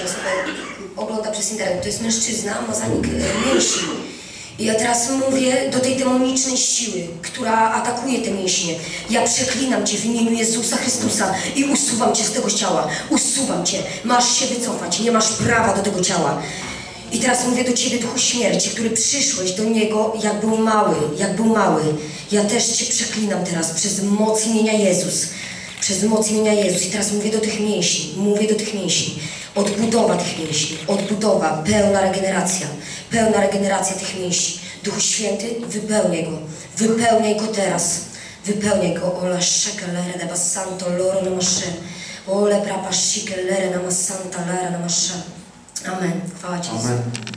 tutaj ogląda przez internet, to jest mężczyzna, ma zanik e, mięśni. I ja teraz mówię do tej demonicznej siły, która atakuje te mięśnie. Ja przeklinam Cię w imieniu Jezusa Chrystusa i usuwam Cię z tego ciała. Usuwam Cię. Masz się wycofać. Nie masz prawa do tego ciała. I teraz mówię do Ciebie, Duchu Śmierci, który przyszłeś do Niego, jak był mały, jak był mały. Ja też Cię przeklinam teraz przez moc imienia Jezus. Przez moc imienia Jezus. I teraz mówię do tych mięśni, mówię do tych mięśni. Odbudowa tych mięśni, odbudowa, pełna regeneracja, pełna regeneracja tych mięśni. Duchu Święty, wypełniaj go, wypełniaj go teraz. Wypełniaj go. Ola shekelere de basanto loro namashe. Ole prapa shikelere namasanta lara namashe. Amen. Chwała Ci. Amen.